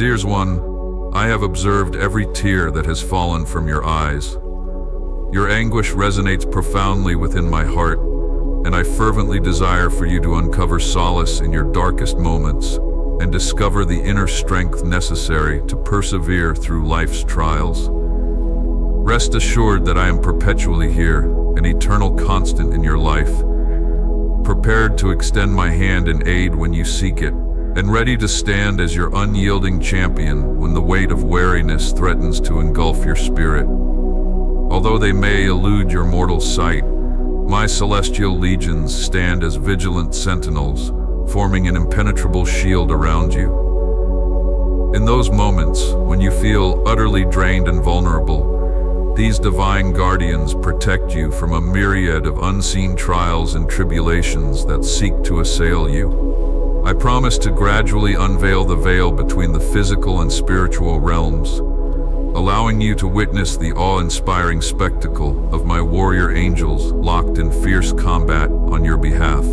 Dears one, I have observed every tear that has fallen from your eyes. Your anguish resonates profoundly within my heart, and I fervently desire for you to uncover solace in your darkest moments and discover the inner strength necessary to persevere through life's trials. Rest assured that I am perpetually here, an eternal constant in your life, prepared to extend my hand in aid when you seek it, and ready to stand as your unyielding champion when the weight of weariness threatens to engulf your spirit. Although they may elude your mortal sight, my celestial legions stand as vigilant sentinels, forming an impenetrable shield around you. In those moments, when you feel utterly drained and vulnerable, these divine guardians protect you from a myriad of unseen trials and tribulations that seek to assail you. I promise to gradually unveil the veil between the physical and spiritual realms, allowing you to witness the awe-inspiring spectacle of my warrior angels locked in fierce combat on your behalf.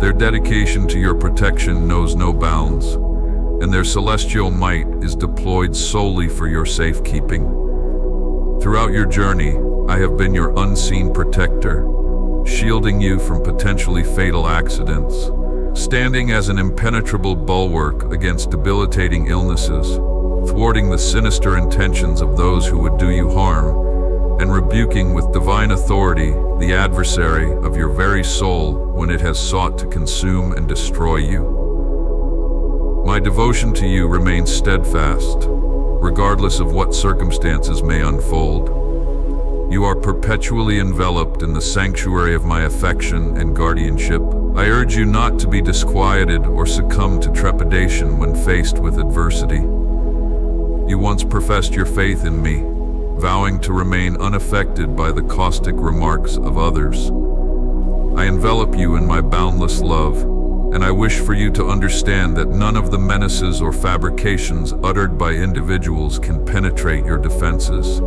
Their dedication to your protection knows no bounds, and their celestial might is deployed solely for your safekeeping. Throughout your journey, I have been your unseen protector, shielding you from potentially fatal accidents, standing as an impenetrable bulwark against debilitating illnesses, thwarting the sinister intentions of those who would do you harm, and rebuking with divine authority the adversary of your very soul when it has sought to consume and destroy you. My devotion to you remains steadfast, regardless of what circumstances may unfold. You are perpetually enveloped in the sanctuary of my affection and guardianship. I urge you not to be disquieted or succumb to trepidation when faced with adversity. You once professed your faith in me, vowing to remain unaffected by the caustic remarks of others. I envelop you in my boundless love, and I wish for you to understand that none of the menaces or fabrications uttered by individuals can penetrate your defenses.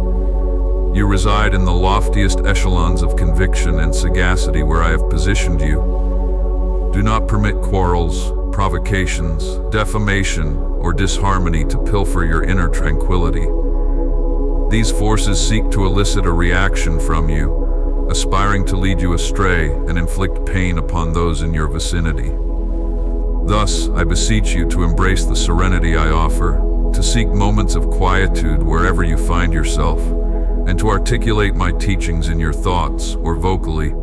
You reside in the loftiest echelons of conviction and sagacity where I have positioned you. Do not permit quarrels, provocations, defamation, or disharmony to pilfer your inner tranquility. These forces seek to elicit a reaction from you, aspiring to lead you astray and inflict pain upon those in your vicinity. Thus, I beseech you to embrace the serenity I offer, to seek moments of quietude wherever you find yourself, and to articulate my teachings in your thoughts or vocally,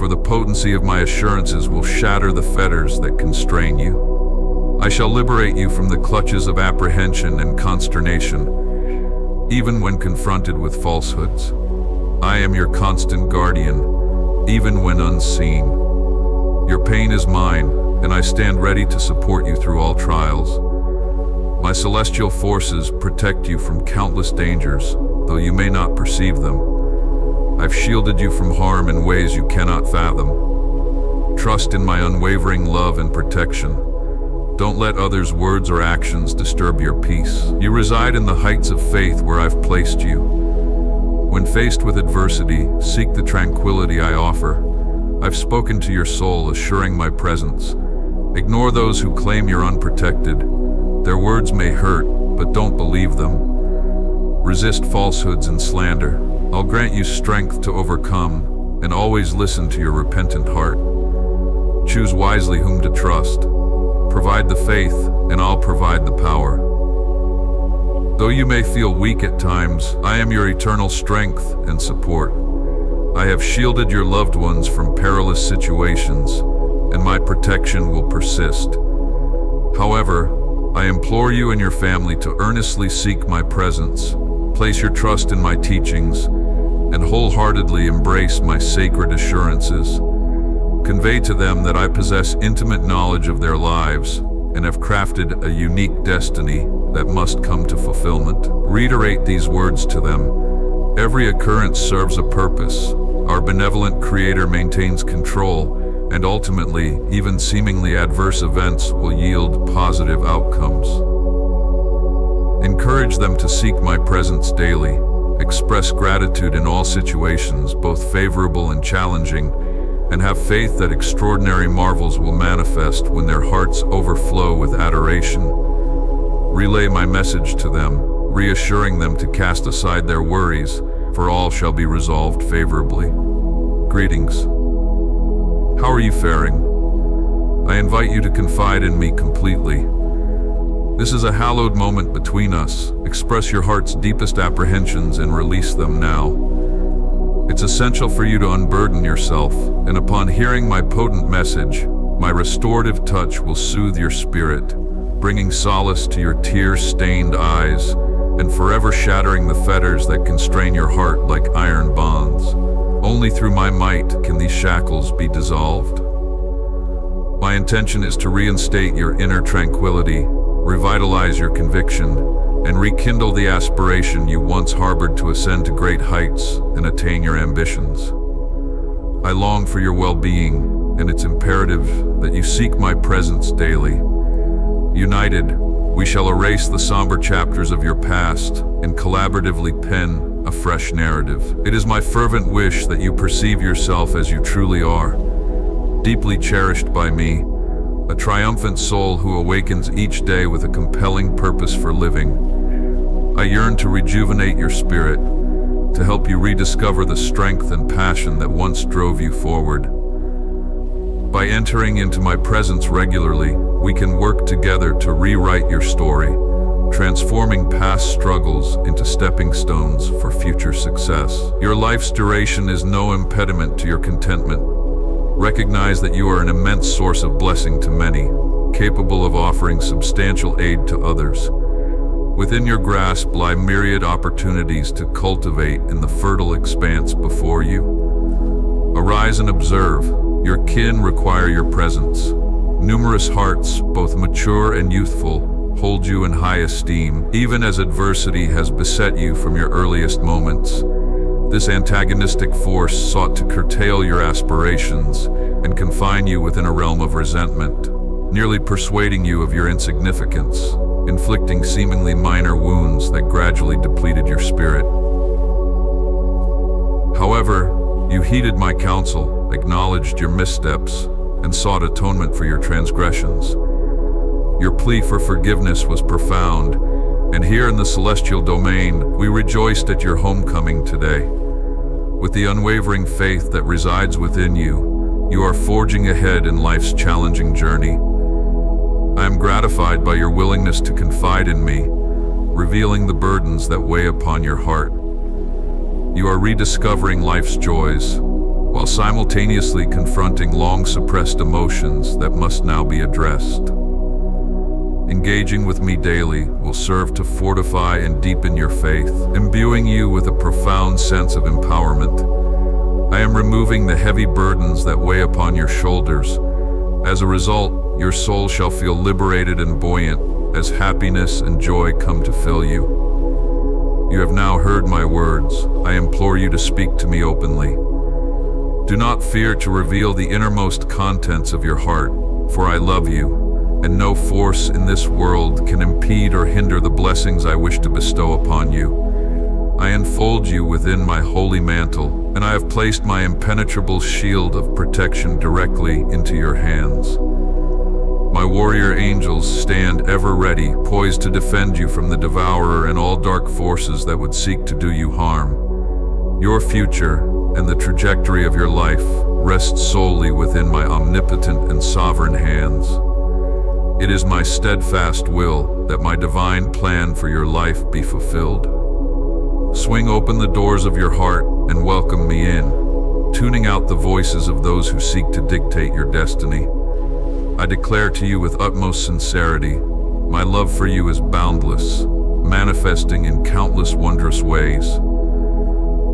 for the potency of my assurances will shatter the fetters that constrain you. I shall liberate you from the clutches of apprehension and consternation, even when confronted with falsehoods. I am your constant guardian, even when unseen. Your pain is mine, and I stand ready to support you through all trials. My celestial forces protect you from countless dangers, though you may not perceive them. I've shielded you from harm in ways you cannot fathom. Trust in my unwavering love and protection. Don't let others' words or actions disturb your peace. You reside in the heights of faith where I've placed you. When faced with adversity, seek the tranquility I offer. I've spoken to your soul, assuring my presence. Ignore those who claim you're unprotected. Their words may hurt, but don't believe them. Resist falsehoods and slander. I'll grant you strength to overcome, and always listen to your repentant heart. Choose wisely whom to trust. Provide the faith, and I'll provide the power. Though you may feel weak at times, I am your eternal strength and support. I have shielded your loved ones from perilous situations, and my protection will persist. However, I implore you and your family to earnestly seek my presence, place your trust in my teachings, and wholeheartedly embrace my sacred assurances. Convey to them that I possess intimate knowledge of their lives and have crafted a unique destiny that must come to fulfillment. Reiterate these words to them. Every occurrence serves a purpose. Our benevolent Creator maintains control, and ultimately, even seemingly adverse events will yield positive outcomes. Encourage them to seek my presence daily. Express gratitude in all situations, both favorable and challenging, and have faith that extraordinary marvels will manifest when their hearts overflow with adoration. relay my message to them, reassuring them to cast aside their worries, for all shall be resolved favorably. Greetings. How are you faring? I invite you to confide in me completely. This is a hallowed moment between us. Express your heart's deepest apprehensions and release them now. It's essential for you to unburden yourself, and upon hearing my potent message, my restorative touch will soothe your spirit, bringing solace to your tear-stained eyes and forever shattering the fetters that constrain your heart like iron bonds. Only through my might can these shackles be dissolved. My intention is to reinstate your inner tranquility, revitalize your conviction, and rekindle the aspiration you once harbored to ascend to great heights and attain your ambitions. I long for your well-being, and it's imperative that you seek my presence daily. United, we shall erase the somber chapters of your past and collaboratively pen a fresh narrative. It is my fervent wish that you perceive yourself as you truly are, deeply cherished by me, a triumphant soul who awakens each day with a compelling purpose for living. I yearn to rejuvenate your spirit, to help you rediscover the strength and passion that once drove you forward. By entering into my presence regularly, we can work together to rewrite your story, transforming past struggles into stepping stones for future success. Your life's duration is no impediment to your contentment. Recognize that you are an immense source of blessing to many, capable of offering substantial aid to others. Within your grasp lie myriad opportunities to cultivate in the fertile expanse before you. Arise and observe. Your kin require your presence. Numerous hearts, both mature and youthful, hold you in high esteem, even as adversity has beset you from your earliest moments. This antagonistic force sought to curtail your aspirations and confine you within a realm of resentment, nearly persuading you of your insignificance, inflicting seemingly minor wounds that gradually depleted your spirit. However, you heeded my counsel, acknowledged your missteps, and sought atonement for your transgressions. Your plea for forgiveness was profound, and here in the celestial domain, we rejoiced at your homecoming today. With the unwavering faith that resides within you, you are forging ahead in life's challenging journey. I am gratified by your willingness to confide in me, revealing the burdens that weigh upon your heart. You are rediscovering life's joys, while simultaneously confronting long-suppressed emotions that must now be addressed. Engaging with me daily will serve to fortify and deepen your faith, imbuing you with a profound sense of empowerment. I am removing the heavy burdens that weigh upon your shoulders. As a result, your soul shall feel liberated and buoyant as happiness and joy come to fill you. You have now heard my words. I implore you to speak to me openly. Do not fear to reveal the innermost contents of your heart, for I love you, and no force in this world can impede or hinder the blessings I wish to bestow upon you. I enfold you within my holy mantle, and I have placed my impenetrable shield of protection directly into your hands. My warrior angels stand ever ready, poised to defend you from the devourer and all dark forces that would seek to do you harm. Your future, and the trajectory of your life rests solely within my omnipotent and sovereign hands. It is my steadfast will that my divine plan for your life be fulfilled. Swing open the doors of your heart and welcome me in, tuning out the voices of those who seek to dictate your destiny. I declare to you with utmost sincerity, my love for you is boundless, manifesting in countless wondrous ways.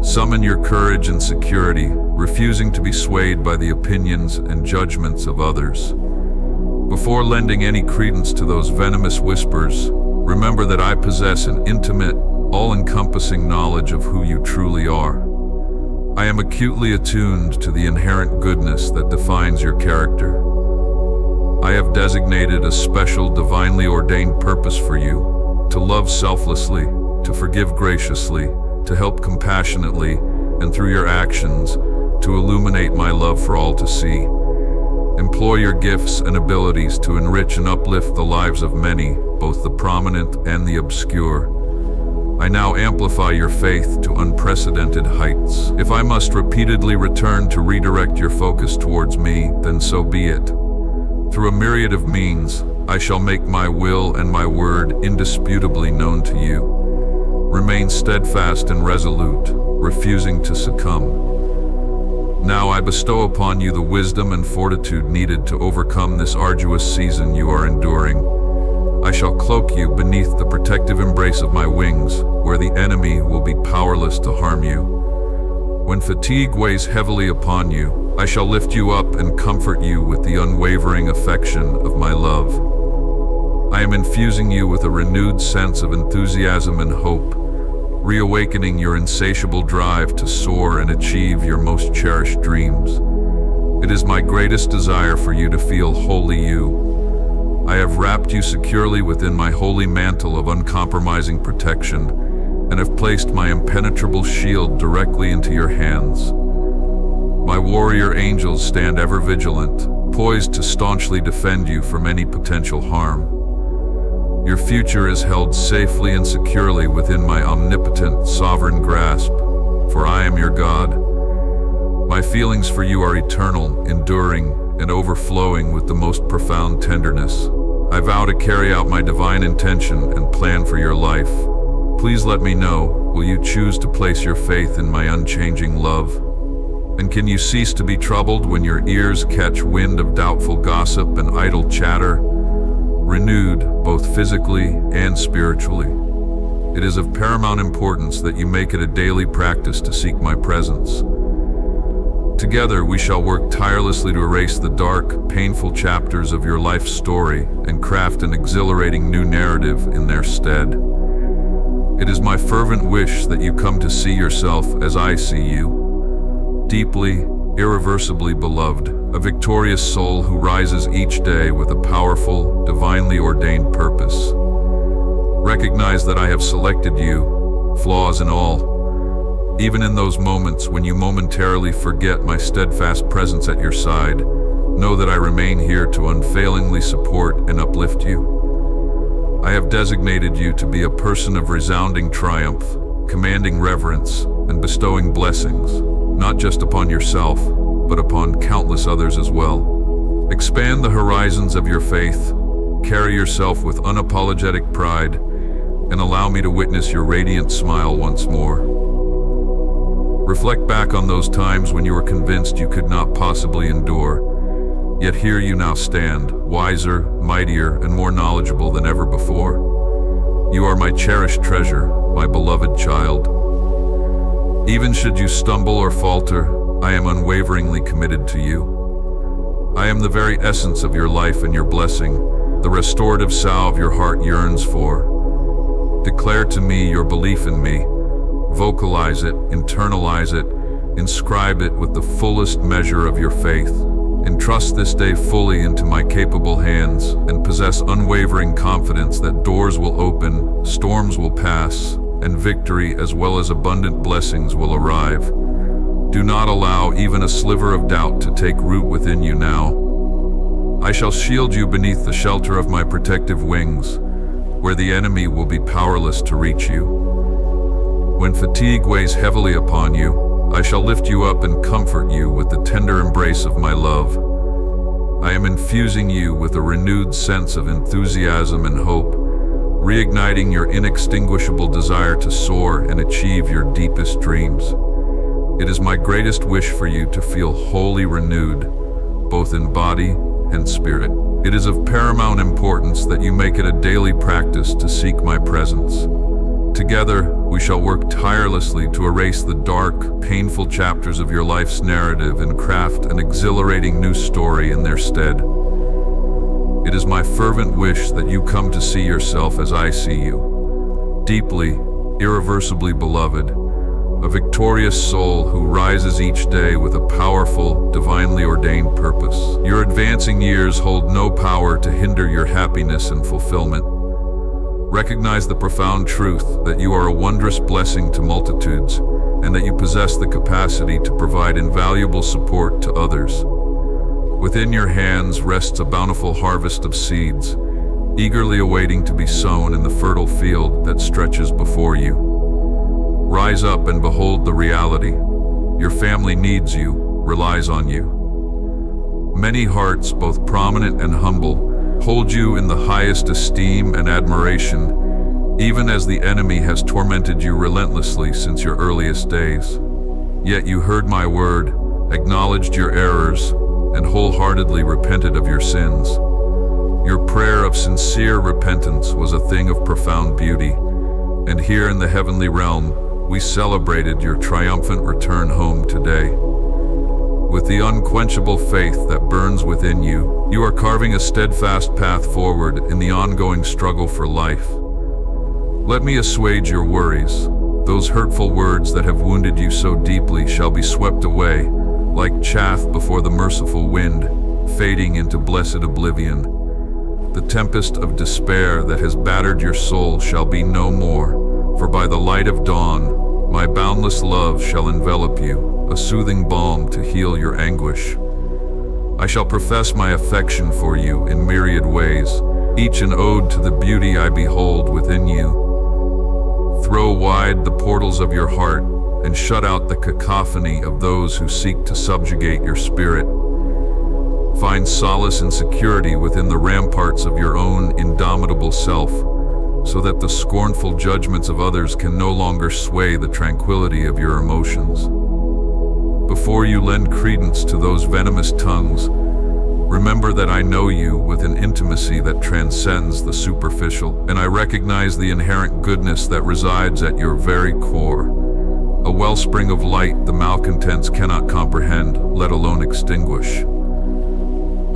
Summon your courage and security, refusing to be swayed by the opinions and judgments of others. Before lending any credence to those venomous whispers, remember that I possess an intimate, all-encompassing knowledge of who you truly are. I am acutely attuned to the inherent goodness that defines your character. I have designated a special divinely ordained purpose for you, to love selflessly, to forgive graciously, to help compassionately, and through your actions, to illuminate my love for all to see. Employ your gifts and abilities to enrich and uplift the lives of many, both the prominent and the obscure. I now amplify your faith to unprecedented heights. If I must repeatedly return to redirect your focus towards me, then so be it. Through a myriad of means, I shall make my will and my word indisputably known to you. Remain steadfast and resolute, refusing to succumb. Now I bestow upon you the wisdom and fortitude needed to overcome this arduous season you are enduring. I shall cloak you beneath the protective embrace of my wings, where the enemy will be powerless to harm you. When fatigue weighs heavily upon you, I shall lift you up and comfort you with the unwavering affection of my love. I am infusing you with a renewed sense of enthusiasm and hope, reawakening your insatiable drive to soar and achieve your most cherished dreams. It is my greatest desire for you to feel wholly you. I have wrapped you securely within my holy mantle of uncompromising protection and have placed my impenetrable shield directly into your hands. My warrior angels stand ever vigilant, poised to staunchly defend you from any potential harm. Your future is held safely and securely within my omnipotent, sovereign grasp, for I am your God. My feelings for you are eternal, enduring, and overflowing with the most profound tenderness. I vow to carry out my divine intention and plan for your life. Please let me know, will you choose to place your faith in my unchanging love? And can you cease to be troubled when your ears catch wind of doubtful gossip and idle chatter? Renewed both physically and spiritually. It is of paramount importance that you make it a daily practice to seek my presence. Together we shall work tirelessly to erase the dark, painful chapters of your life's story and craft an exhilarating new narrative in their stead. It is my fervent wish that you come to see yourself as I see you, deeply, irreversibly beloved, a victorious soul who rises each day with a powerful, divinely ordained purpose. Recognize that I have selected you, flaws and all. Even in those moments when you momentarily forget my steadfast presence at your side, know that I remain here to unfailingly support and uplift you. I have designated you to be a person of resounding triumph, commanding reverence, and bestowing blessings, not just upon yourself, but upon countless others as well. Expand the horizons of your faith, carry yourself with unapologetic pride, and allow me to witness your radiant smile once more. Reflect back on those times when you were convinced you could not possibly endure, yet here you now stand, wiser, mightier, and more knowledgeable than ever before. You are my cherished treasure, my beloved child. Even should you stumble or falter, I am unwaveringly committed to you. I am the very essence of your life and your blessing, the restorative salve your heart yearns for. Declare to me your belief in me. Vocalize it, internalize it, inscribe it with the fullest measure of your faith. Entrust this day fully into my capable hands and possess unwavering confidence that doors will open, storms will pass, and victory as well as abundant blessings will arrive. Do not allow even a sliver of doubt to take root within you now. I shall shield you beneath the shelter of my protective wings, where the enemy will be powerless to reach you. When fatigue weighs heavily upon you, I shall lift you up and comfort you with the tender embrace of my love. I am infusing you with a renewed sense of enthusiasm and hope, reigniting your inextinguishable desire to soar and achieve your deepest dreams. It is my greatest wish for you to feel wholly renewed, both in body and spirit. It is of paramount importance that you make it a daily practice to seek my presence. Together, we shall work tirelessly to erase the dark, painful chapters of your life's narrative and craft an exhilarating new story in their stead. It is my fervent wish that you come to see yourself as I see you, deeply, irreversibly beloved, a victorious soul who rises each day with a powerful, divinely ordained purpose. Your advancing years hold no power to hinder your happiness and fulfillment. Recognize the profound truth that you are a wondrous blessing to multitudes and that you possess the capacity to provide invaluable support to others. Within your hands rests a bountiful harvest of seeds, eagerly awaiting to be sown in the fertile field that stretches before you. Rise up and behold the reality. Your family needs you, relies on you. Many hearts, both prominent and humble, hold you in the highest esteem and admiration, even as the enemy has tormented you relentlessly since your earliest days. Yet you heard my word, acknowledged your errors, and wholeheartedly repented of your sins. Your prayer of sincere repentance was a thing of profound beauty, and here in the heavenly realm, we celebrated your triumphant return home today. With the unquenchable faith that burns within you, you are carving a steadfast path forward in the ongoing struggle for life. Let me assuage your worries. Those hurtful words that have wounded you so deeply shall be swept away, like chaff before the merciful wind, fading into blessed oblivion. The tempest of despair that has battered your soul shall be no more, for by the light of dawn, my boundless love shall envelop you, a soothing balm to heal your anguish. I shall profess my affection for you in myriad ways, each an ode to the beauty I behold within you. Throw wide the portals of your heart and shut out the cacophony of those who seek to subjugate your spirit. Find solace and security within the ramparts of your own indomitable self, so that the scornful judgments of others can no longer sway the tranquility of your emotions. Before you lend credence to those venomous tongues, remember that I know you with an intimacy that transcends the superficial, and I recognize the inherent goodness that resides at your very core a wellspring of light the malcontents cannot comprehend, let alone extinguish.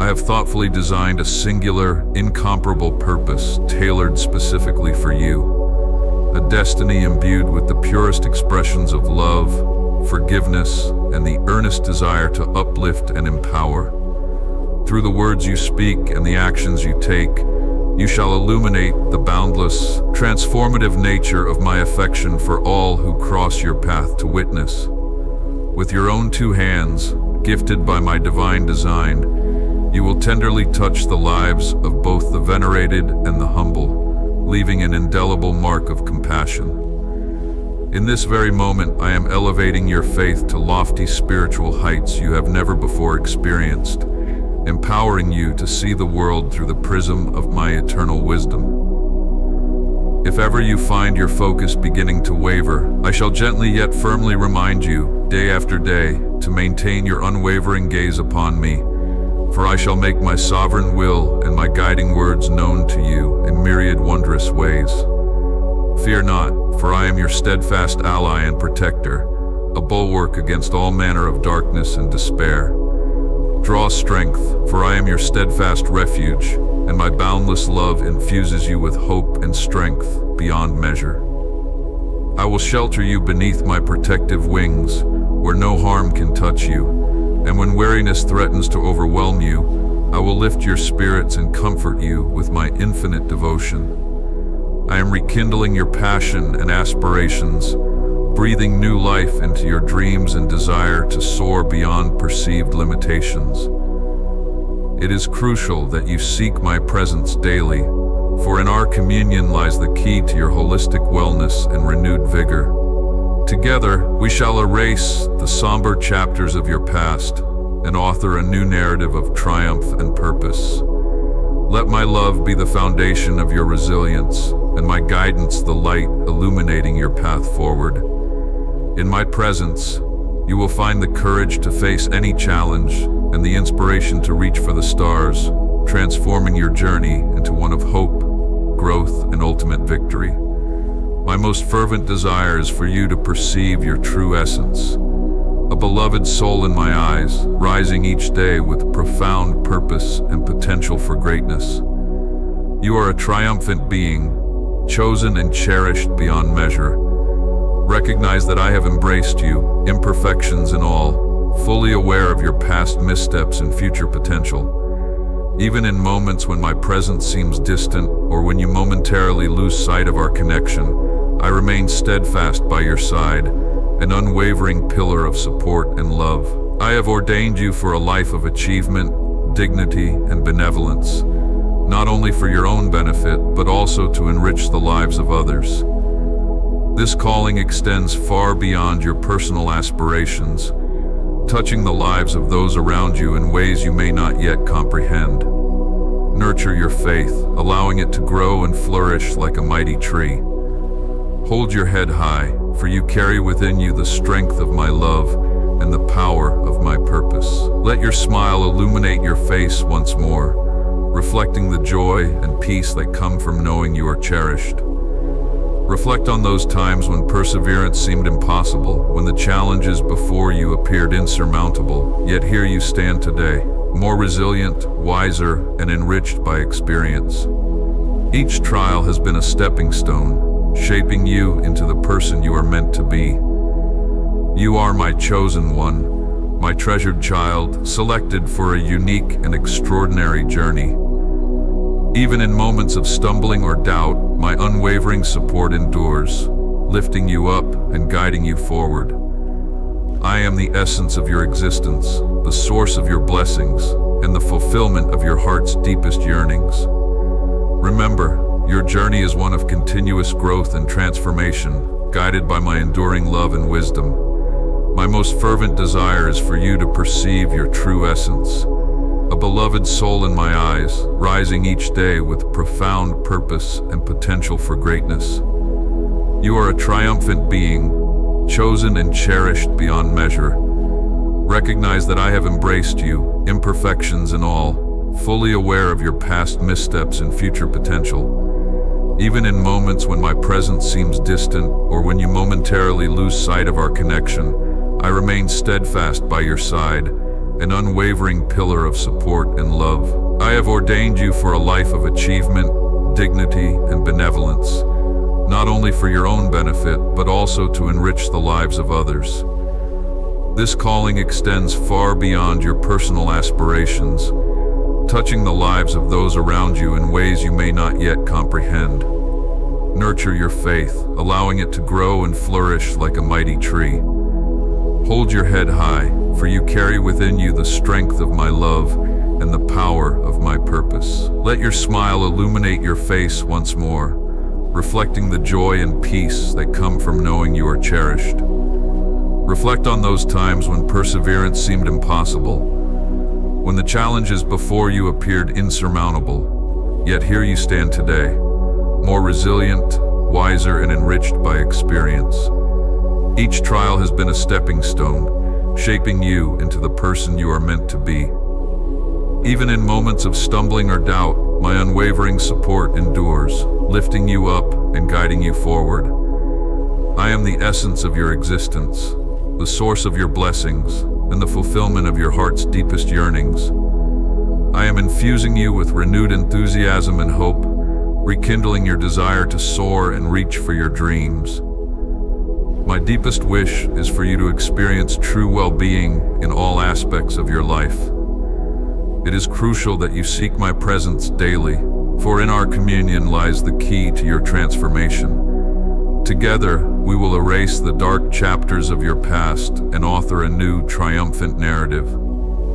I have thoughtfully designed a singular, incomparable purpose tailored specifically for you, a destiny imbued with the purest expressions of love, forgiveness, and the earnest desire to uplift and empower. Through the words you speak and the actions you take, you shall illuminate the boundless, transformative nature of my affection for all who cross your path to witness. With your own two hands, gifted by my divine design, you will tenderly touch the lives of both the venerated and the humble, leaving an indelible mark of compassion. In this very moment, I am elevating your faith to lofty spiritual heights you have never before experienced, empowering you to see the world through the prism of my eternal wisdom. If ever you find your focus beginning to waver, I shall gently yet firmly remind you, day after day, to maintain your unwavering gaze upon me, for I shall make my sovereign will and my guiding words known to you in myriad wondrous ways. Fear not, for I am your steadfast ally and protector, a bulwark against all manner of darkness and despair. Draw strength, for I am your steadfast refuge, and my boundless love infuses you with hope and strength beyond measure. I will shelter you beneath my protective wings, where no harm can touch you, and when weariness threatens to overwhelm you, I will lift your spirits and comfort you with my infinite devotion. I am rekindling your passion and aspirations, breathing new life into your dreams and desire to soar beyond perceived limitations. It is crucial that you seek my presence daily, for in our communion lies the key to your holistic wellness and renewed vigor. Together, we shall erase the somber chapters of your past and author a new narrative of triumph and purpose. Let my love be the foundation of your resilience, and my guidance the light illuminating your path forward. In my presence, you will find the courage to face any challenge and the inspiration to reach for the stars, transforming your journey into one of hope, growth, and ultimate victory. My most fervent desire is for you to perceive your true essence, a beloved soul in my eyes, rising each day with profound purpose and potential for greatness. You are a triumphant being, chosen and cherished beyond measure, Recognize that I have embraced you, imperfections and all, fully aware of your past missteps and future potential. Even in moments when my presence seems distant or when you momentarily lose sight of our connection, I remain steadfast by your side, an unwavering pillar of support and love. I have ordained you for a life of achievement, dignity, and benevolence, not only for your own benefit, but also to enrich the lives of others. This calling extends far beyond your personal aspirations, touching the lives of those around you in ways you may not yet comprehend. Nurture your faith, allowing it to grow and flourish like a mighty tree. Hold your head high, for you carry within you the strength of my love and the power of my purpose. Let your smile illuminate your face once more, reflecting the joy and peace that come from knowing you are cherished. Reflect on those times when perseverance seemed impossible, when the challenges before you appeared insurmountable, yet here you stand today, more resilient, wiser, and enriched by experience. Each trial has been a stepping stone, shaping you into the person you are meant to be. You are my chosen one, my treasured child, selected for a unique and extraordinary journey. Even in moments of stumbling or doubt, my unwavering support endures, lifting you up and guiding you forward. I am the essence of your existence, the source of your blessings, and the fulfillment of your heart's deepest yearnings. Remember, your journey is one of continuous growth and transformation, guided by my enduring love and wisdom. My most fervent desire is for you to perceive your true essence, a beloved soul in my eyes, rising each day with profound purpose and potential for greatness. You are a triumphant being, chosen and cherished beyond measure. Recognize that I have embraced you, imperfections and all, fully aware of your past missteps and future potential. Even in moments when my presence seems distant or when you momentarily lose sight of our connection, I remain steadfast by your side, an unwavering pillar of support and love. I have ordained you for a life of achievement, dignity, and benevolence, not only for your own benefit, but also to enrich the lives of others. This calling extends far beyond your personal aspirations, touching the lives of those around you in ways you may not yet comprehend. Nurture your faith, allowing it to grow and flourish like a mighty tree. Hold your head high, for you carry within you the strength of my love and the power of my purpose. Let your smile illuminate your face once more, reflecting the joy and peace that come from knowing you are cherished. Reflect on those times when perseverance seemed impossible, when the challenges before you appeared insurmountable, yet here you stand today, more resilient, wiser, and enriched by experience. Each trial has been a stepping stone, shaping you into the person you are meant to be. Even in moments of stumbling or doubt, my unwavering support endures, lifting you up and guiding you forward. I am the essence of your existence, the source of your blessings, and the fulfillment of your heart's deepest yearnings. I am infusing you with renewed enthusiasm and hope, rekindling your desire to soar and reach for your dreams. My deepest wish is for you to experience true well-being in all aspects of your life. It is crucial that you seek my presence daily, for in our communion lies the key to your transformation. Together, we will erase the dark chapters of your past and author a new, triumphant narrative.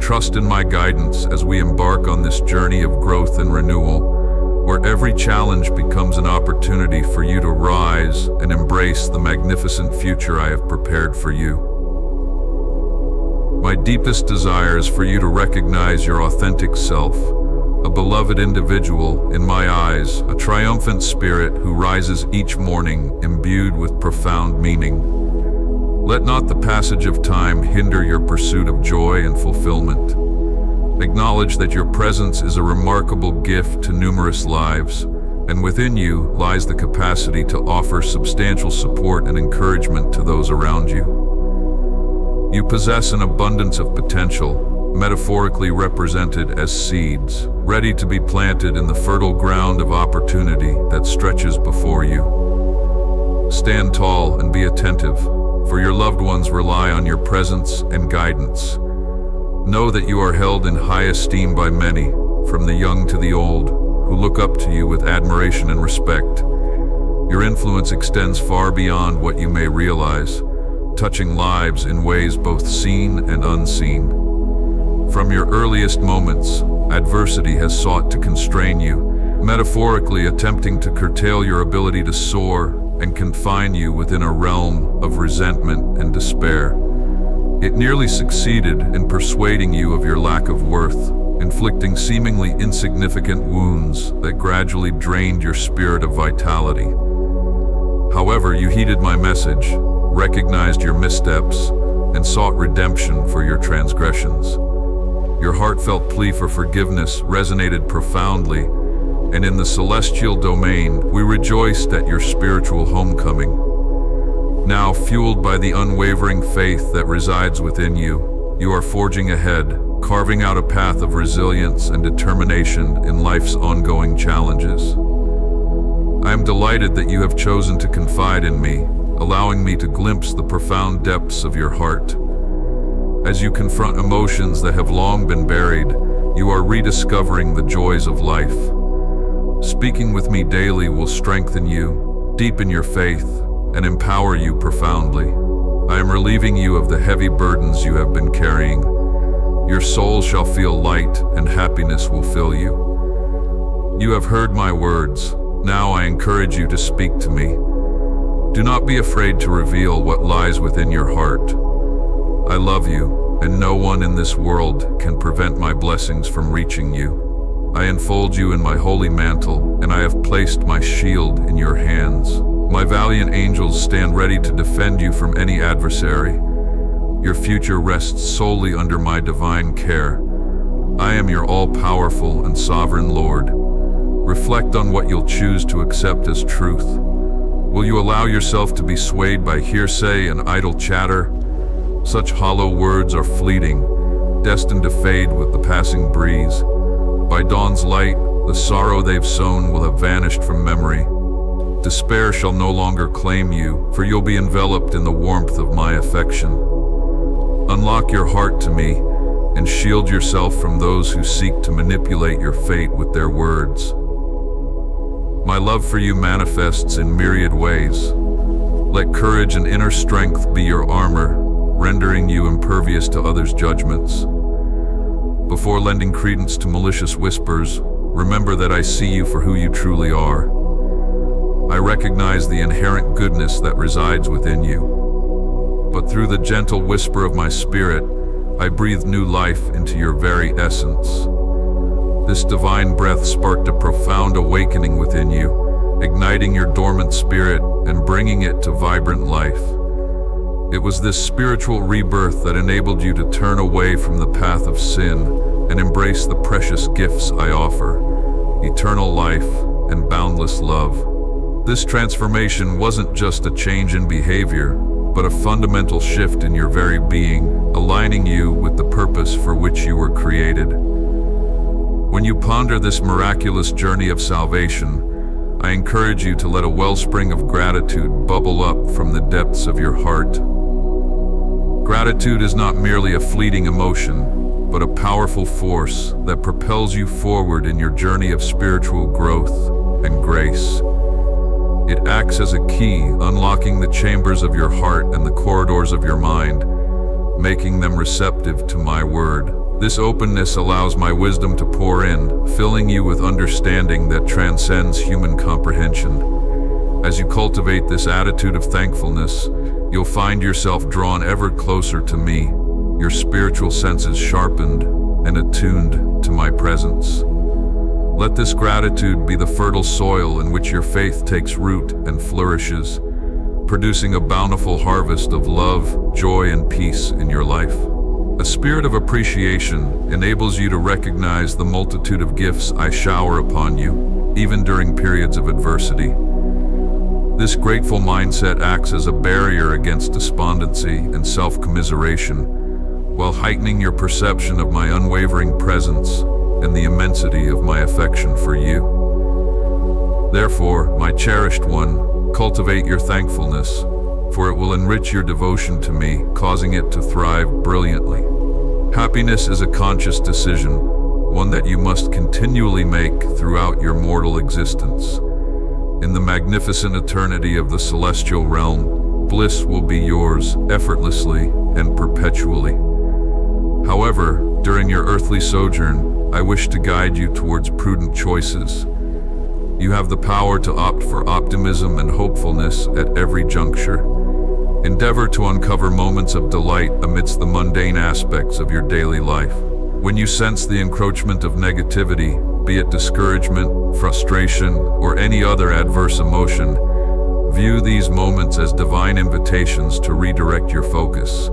Trust in my guidance as we embark on this journey of growth and renewal, where every challenge becomes an opportunity for you to rise and embrace the magnificent future I have prepared for you. My deepest desire is for you to recognize your authentic self, a beloved individual, in my eyes, a triumphant spirit who rises each morning imbued with profound meaning. Let not the passage of time hinder your pursuit of joy and fulfillment. Acknowledge that your presence is a remarkable gift to numerous lives, and within you lies the capacity to offer substantial support and encouragement to those around you. You possess an abundance of potential, metaphorically represented as seeds, ready to be planted in the fertile ground of opportunity that stretches before you. Stand tall and be attentive, for your loved ones rely on your presence and guidance. Know that you are held in high esteem by many, from the young to the old, who look up to you with admiration and respect. Your influence extends far beyond what you may realize, touching lives in ways both seen and unseen. From your earliest moments, adversity has sought to constrain you, metaphorically attempting to curtail your ability to soar and confine you within a realm of resentment and despair. It nearly succeeded in persuading you of your lack of worth, inflicting seemingly insignificant wounds that gradually drained your spirit of vitality. However, you heeded my message, recognized your missteps, and sought redemption for your transgressions. Your heartfelt plea for forgiveness resonated profoundly, and in the celestial domain, we rejoiced at your spiritual homecoming. Now, fueled by the unwavering faith that resides within you, you are forging ahead, carving out a path of resilience and determination in life's ongoing challenges. I am delighted that you have chosen to confide in me, allowing me to glimpse the profound depths of your heart. As you confront emotions that have long been buried, you are rediscovering the joys of life. Speaking with me daily will strengthen you, deepen your faith, and empower you profoundly. I am relieving you of the heavy burdens you have been carrying. Your soul shall feel light and happiness will fill you. You have heard my words. Now I encourage you to speak to me. Do not be afraid to reveal what lies within your heart. I love you, and no one in this world can prevent my blessings from reaching you. I enfold you in my holy mantle, and I have placed my shield in your hands. My valiant angels stand ready to defend you from any adversary. Your future rests solely under my divine care. I am your all-powerful and sovereign Lord. Reflect on what you'll choose to accept as truth. Will you allow yourself to be swayed by hearsay and idle chatter? Such hollow words are fleeting, destined to fade with the passing breeze. By dawn's light, the sorrow they've sown will have vanished from memory. Despair shall no longer claim you, for you'll be enveloped in the warmth of my affection. Unlock your heart to me, and shield yourself from those who seek to manipulate your fate with their words. My love for you manifests in myriad ways. Let courage and inner strength be your armor, rendering you impervious to others' judgments. Before lending credence to malicious whispers, remember that I see you for who you truly are. I recognize the inherent goodness that resides within you. But through the gentle whisper of my spirit, I breathe new life into your very essence. This divine breath sparked a profound awakening within you, igniting your dormant spirit and bringing it to vibrant life. It was this spiritual rebirth that enabled you to turn away from the path of sin and embrace the precious gifts I offer, eternal life and boundless love. This transformation wasn't just a change in behavior, but a fundamental shift in your very being, aligning you with the purpose for which you were created. When you ponder this miraculous journey of salvation, I encourage you to let a wellspring of gratitude bubble up from the depths of your heart. Gratitude is not merely a fleeting emotion, but a powerful force that propels you forward in your journey of spiritual growth and grace. It acts as a key, unlocking the chambers of your heart and the corridors of your mind, making them receptive to my word. This openness allows my wisdom to pour in, filling you with understanding that transcends human comprehension. As you cultivate this attitude of thankfulness, you'll find yourself drawn ever closer to me, your spiritual senses sharpened and attuned to my presence. Let this gratitude be the fertile soil in which your faith takes root and flourishes, producing a bountiful harvest of love, joy, and peace in your life. A spirit of appreciation enables you to recognize the multitude of gifts I shower upon you, even during periods of adversity. This grateful mindset acts as a barrier against despondency and self-commiseration, while heightening your perception of my unwavering presence and the immensity of my affection for you. Therefore, my cherished one, cultivate your thankfulness, for it will enrich your devotion to me, causing it to thrive brilliantly. Happiness is a conscious decision, one that you must continually make throughout your mortal existence. In the magnificent eternity of the celestial realm, bliss will be yours effortlessly and perpetually. However, During your earthly sojourn, I wish to guide you towards prudent choices. You have the power to opt for optimism and hopefulness at every juncture. Endeavor to uncover moments of delight amidst the mundane aspects of your daily life. When you sense the encroachment of negativity, be it discouragement, frustration, or any other adverse emotion, view these moments as divine invitations to redirect your focus.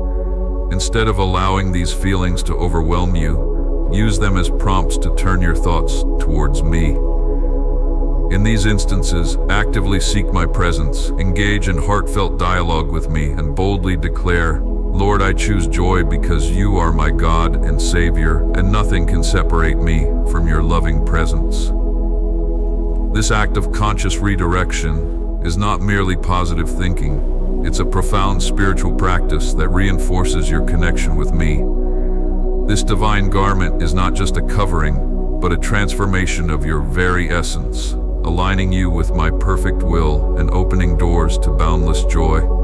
Instead of allowing these feelings to overwhelm you, use them as prompts to turn your thoughts towards me. In these instances, actively seek my presence, engage in heartfelt dialogue with me, and boldly declare, Lord, I choose joy because you are my God and Savior, and nothing can separate me from your loving presence. This act of conscious redirection is not merely positive thinking. It's a profound spiritual practice that reinforces your connection with me. This divine garment is not just a covering, but a transformation of your very essence aligning you with my perfect will and opening doors to boundless joy.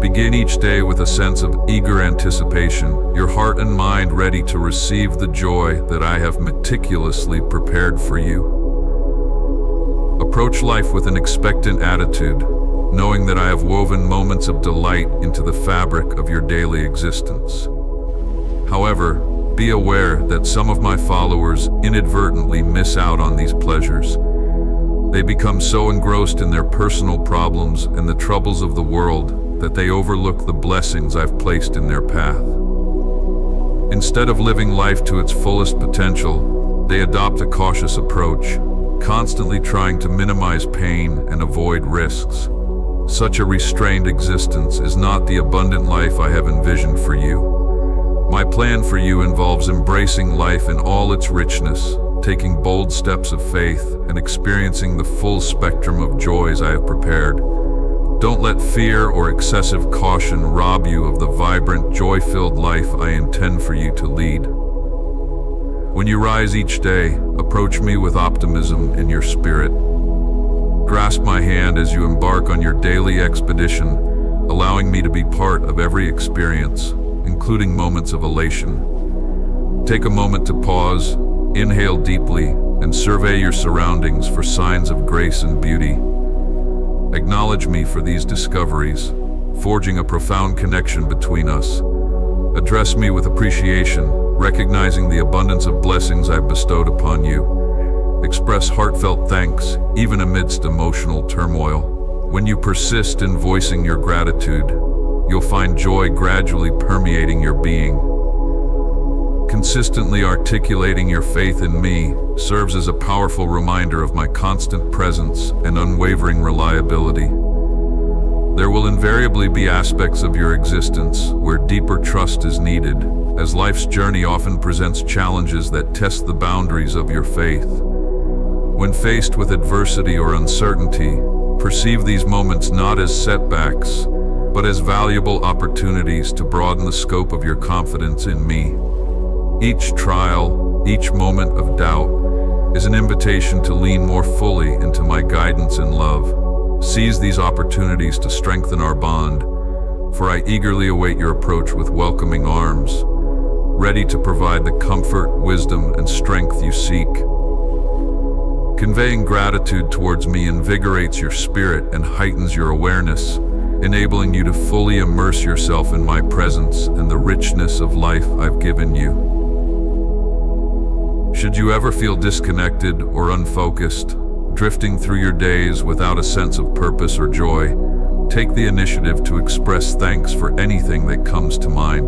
Begin each day with a sense of eager anticipation, your heart and mind ready to receive the joy that I have meticulously prepared for you. Approach life with an expectant attitude, knowing that I have woven moments of delight into the fabric of your daily existence. However, be aware that some of my followers inadvertently miss out on these pleasures. They become so engrossed in their personal problems and the troubles of the world that they overlook the blessings I've placed in their path. Instead of living life to its fullest potential, they adopt a cautious approach, constantly trying to minimize pain and avoid risks. Such a restrained existence is not the abundant life I have envisioned for you. My plan for you involves embracing life in all its richness, taking bold steps of faith, and experiencing the full spectrum of joys I have prepared. Don't let fear or excessive caution rob you of the vibrant, joy-filled life I intend for you to lead. When you rise each day, approach me with optimism in your spirit. Grasp my hand as you embark on your daily expedition, allowing me to be part of every experience, including moments of elation. Take a moment to pause, Inhale deeply and survey your surroundings for signs of grace and beauty. Acknowledge me for these discoveries, forging a profound connection between us. Address me with appreciation, recognizing the abundance of blessings I've bestowed upon you. Express heartfelt thanks, even amidst emotional turmoil. When you persist in voicing your gratitude, you'll find joy gradually permeating your being. Consistently articulating your faith in me serves as a powerful reminder of my constant presence and unwavering reliability. There will invariably be aspects of your existence where deeper trust is needed, as life's journey often presents challenges that test the boundaries of your faith. When faced with adversity or uncertainty, perceive these moments not as setbacks, but as valuable opportunities to broaden the scope of your confidence in me. Each trial, each moment of doubt, is an invitation to lean more fully into my guidance and love. Seize these opportunities to strengthen our bond, for I eagerly await your approach with welcoming arms, ready to provide the comfort, wisdom, and strength you seek. Conveying gratitude towards me invigorates your spirit and heightens your awareness, enabling you to fully immerse yourself in my presence and the richness of life I've given you. Should you ever feel disconnected or unfocused, drifting through your days without a sense of purpose or joy, take the initiative to express thanks for anything that comes to mind,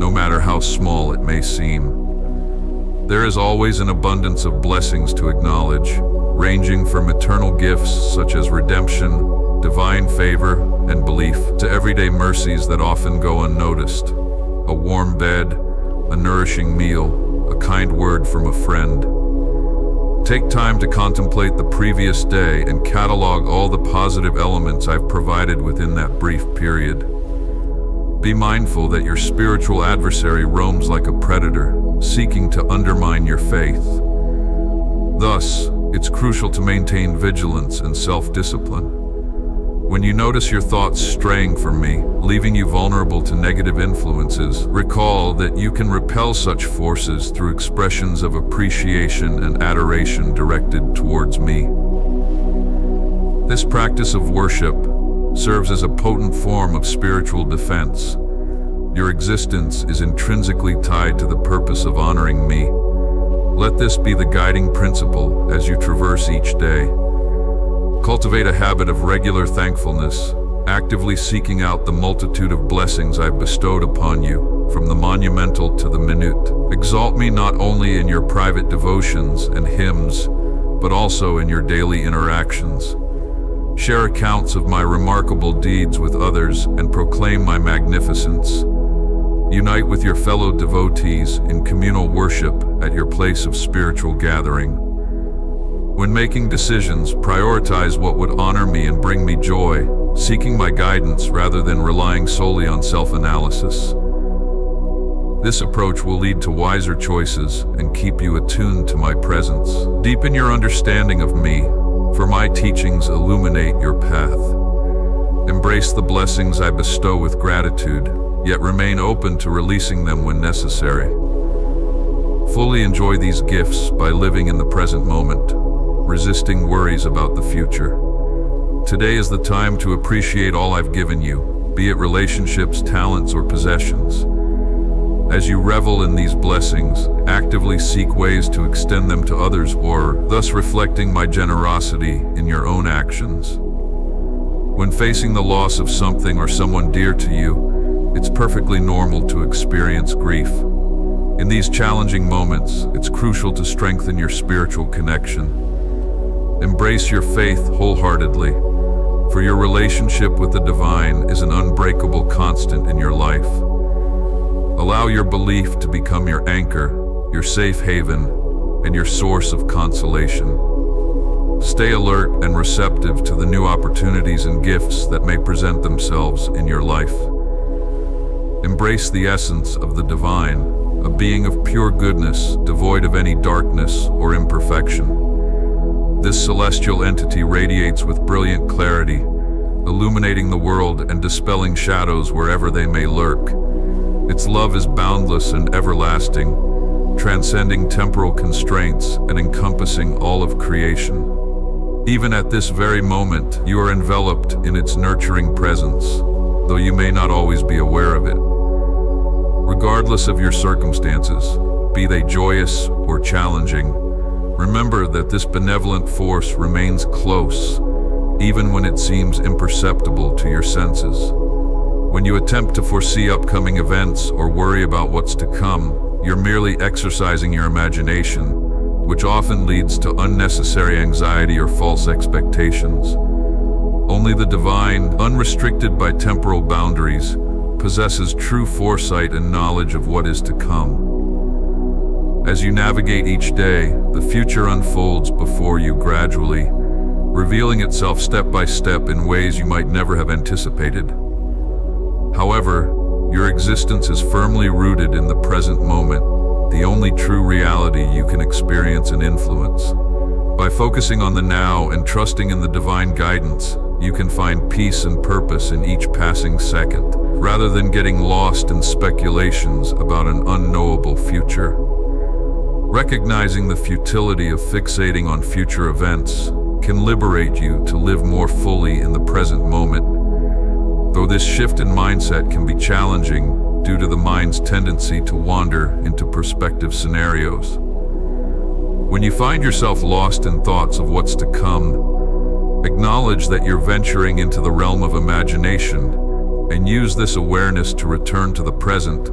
no matter how small it may seem. There is always an abundance of blessings to acknowledge, ranging from eternal gifts such as redemption, divine favor, and belief, to everyday mercies that often go unnoticed. A warm bed, a nourishing meal, a kind word from a friend. Take time to contemplate the previous day and catalog all the positive elements I've provided within that brief period. Be mindful that your spiritual adversary roams like a predator, seeking to undermine your faith. Thus, it's crucial to maintain vigilance and self-discipline. When you notice your thoughts straying from me, leaving you vulnerable to negative influences, recall that you can repel such forces through expressions of appreciation and adoration directed towards me. This practice of worship serves as a potent form of spiritual defense. Your existence is intrinsically tied to the purpose of honoring me. Let this be the guiding principle as you traverse each day. Cultivate a habit of regular thankfulness, actively seeking out the multitude of blessings I've bestowed upon you, from the monumental to the minute. Exalt me not only in your private devotions and hymns, but also in your daily interactions. Share accounts of my remarkable deeds with others and proclaim my magnificence. Unite with your fellow devotees in communal worship at your place of spiritual gathering. When making decisions, prioritize what would honor me and bring me joy, seeking my guidance rather than relying solely on self-analysis. This approach will lead to wiser choices and keep you attuned to my presence. Deepen your understanding of me for my teachings illuminate your path. Embrace the blessings I bestow with gratitude, yet remain open to releasing them when necessary. Fully enjoy these gifts by living in the present moment, resisting worries about the future. Today is the time to appreciate all I've given you, be it relationships, talents, or possessions. As you revel in these blessings, actively seek ways to extend them to others or, thus reflecting my generosity in your own actions. When facing the loss of something or someone dear to you, it's perfectly normal to experience grief. In these challenging moments, it's crucial to strengthen your spiritual connection. Embrace your faith wholeheartedly, for your relationship with the divine is an unbreakable constant in your life. Allow your belief to become your anchor, your safe haven, and your source of consolation. Stay alert and receptive to the new opportunities and gifts that may present themselves in your life. Embrace the essence of the divine, a being of pure goodness, devoid of any darkness or imperfection. This celestial entity radiates with brilliant clarity, illuminating the world and dispelling shadows wherever they may lurk. Its love is boundless and everlasting, transcending temporal constraints and encompassing all of creation. Even at this very moment, you are enveloped in its nurturing presence, though you may not always be aware of it. Regardless of your circumstances, be they joyous or challenging, remember that this benevolent force remains close, even when it seems imperceptible to your senses. When you attempt to foresee upcoming events or worry about what's to come, you're merely exercising your imagination, which often leads to unnecessary anxiety or false expectations. Only the divine, unrestricted by temporal boundaries, possesses true foresight and knowledge of what is to come. As you navigate each day, the future unfolds before you gradually, revealing itself step by step in ways you might never have anticipated. However, your existence is firmly rooted in the present moment, the only true reality you can experience and influence. By focusing on the now and trusting in the divine guidance, you can find peace and purpose in each passing second, rather than getting lost in speculations about an unknowable future. Recognizing the futility of fixating on future events can liberate you to live more fully in the present moment though this shift in mindset can be challenging due to the mind's tendency to wander into prospective scenarios. When you find yourself lost in thoughts of what's to come, acknowledge that you're venturing into the realm of imagination and use this awareness to return to the present,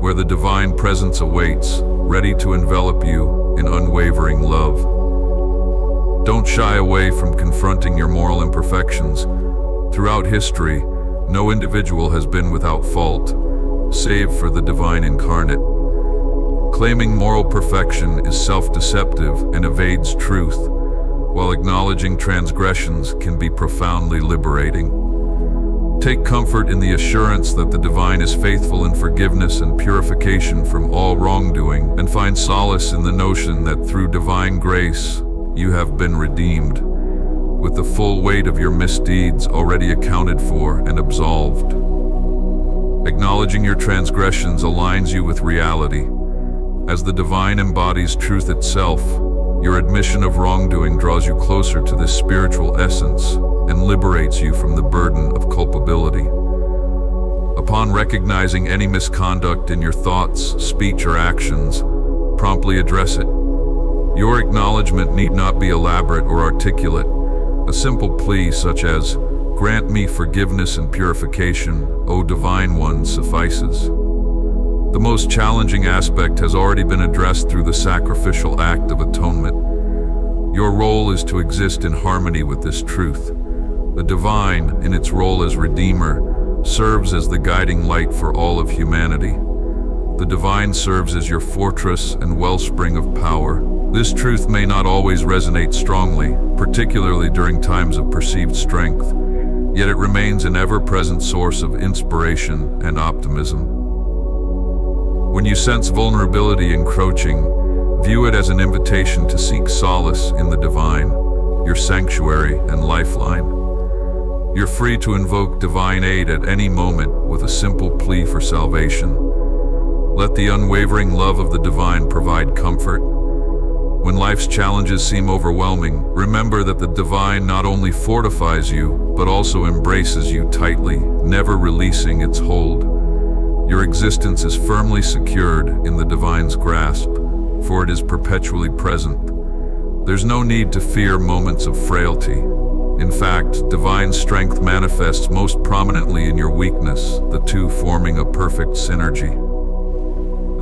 where the divine presence awaits, ready to envelop you in unwavering love. Don't shy away from confronting your moral imperfections. Throughout history, no individual has been without fault, save for the divine incarnate. Claiming moral perfection is self-deceptive and evades truth, while acknowledging transgressions can be profoundly liberating. Take comfort in the assurance that the divine is faithful in forgiveness and purification from all wrongdoing, and find solace in the notion that through divine grace, you have been redeemed. with the full weight of your misdeeds already accounted for and absolved. Acknowledging your transgressions aligns you with reality. As the divine embodies truth itself, your admission of wrongdoing draws you closer to this spiritual essence and liberates you from the burden of culpability. Upon recognizing any misconduct in your thoughts, speech, or actions, promptly address it. Your acknowledgement need not be elaborate or articulate. A simple plea such as, Grant me forgiveness and purification, O Divine One, suffices. The most challenging aspect has already been addressed through the sacrificial act of atonement. Your role is to exist in harmony with this truth. The divine, in its role as Redeemer, serves as the guiding light for all of humanity. The divine serves as your fortress and wellspring of power. This truth may not always resonate strongly, particularly during times of perceived strength, yet it remains an ever-present source of inspiration and optimism. When you sense vulnerability encroaching, view it as an invitation to seek solace in the divine, your sanctuary and lifeline. You're free to invoke divine aid at any moment with a simple plea for salvation. Let the unwavering love of the divine provide comfort. When life's challenges seem overwhelming, remember that the divine not only fortifies you, but also embraces you tightly, never releasing its hold. Your existence is firmly secured in the divine's grasp, for it is perpetually present. There's no need to fear moments of frailty. In fact, divine strength manifests most prominently in your weakness, the two forming a perfect synergy.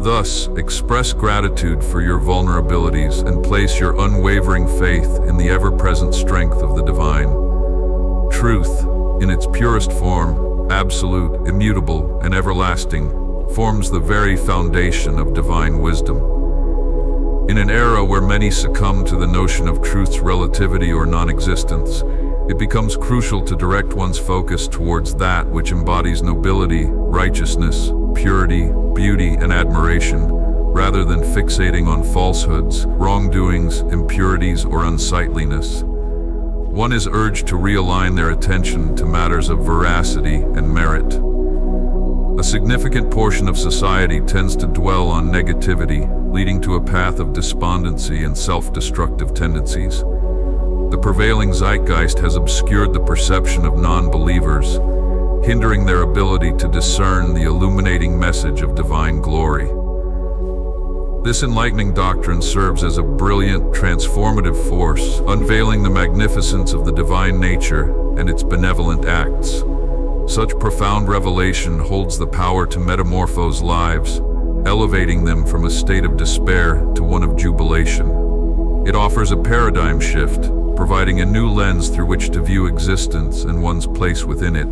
Thus, express gratitude for your vulnerabilities and place your unwavering faith in the ever-present strength of the divine. Truth, in its purest form, absolute, immutable, and everlasting, forms the very foundation of divine wisdom. In an era where many succumb to the notion of truth's relativity or non-existence, it becomes crucial to direct one's focus towards that which embodies nobility, righteousness, purity, beauty, and admiration, rather than fixating on falsehoods, wrongdoings, impurities, or unsightliness. One is urged to realign their attention to matters of veracity and merit. A significant portion of society tends to dwell on negativity, leading to a path of despondency and self-destructive tendencies. The prevailing zeitgeist has obscured the perception of non-believers, hindering their ability to discern the illuminating message of divine glory. This enlightening doctrine serves as a brilliant, transformative force, unveiling the magnificence of the divine nature and its benevolent acts. Such profound revelation holds the power to metamorphose lives, elevating them from a state of despair to one of jubilation. It offers a paradigm shift, providing a new lens through which to view existence and one's place within it,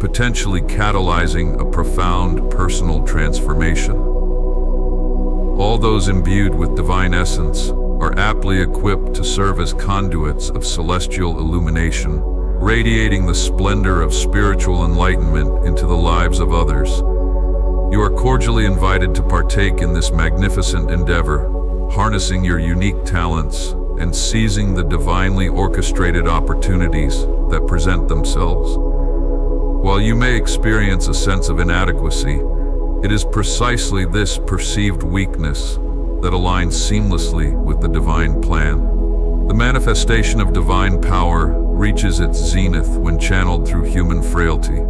potentially catalyzing a profound personal transformation. All those imbued with divine essence are aptly equipped to serve as conduits of celestial illumination, radiating the splendor of spiritual enlightenment into the lives of others. You are cordially invited to partake in this magnificent endeavor, harnessing your unique talents and seizing the divinely orchestrated opportunities that present themselves. While you may experience a sense of inadequacy, it is precisely this perceived weakness that aligns seamlessly with the divine plan. The manifestation of divine power reaches its zenith when channeled through human frailty.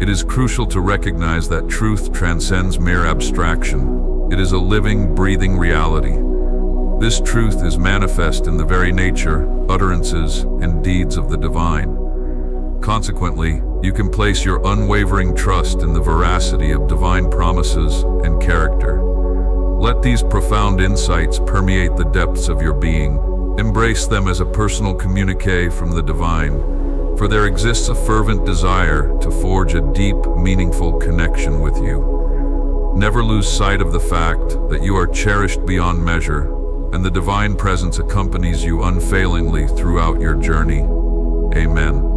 It is crucial to recognize that truth transcends mere abstraction. It is a living, breathing reality this truth is manifest in the very nature, utterances, and deeds of the divine. Consequently, you can place your unwavering trust in the veracity of divine promises and character. Let these profound insights permeate the depths of your being. Embrace them as a personal communique from the divine, for there exists a fervent desire to forge a deep, meaningful connection with you. Never lose sight of the fact that you are cherished beyond measure and the divine presence accompanies you unfailingly throughout your journey. Amen.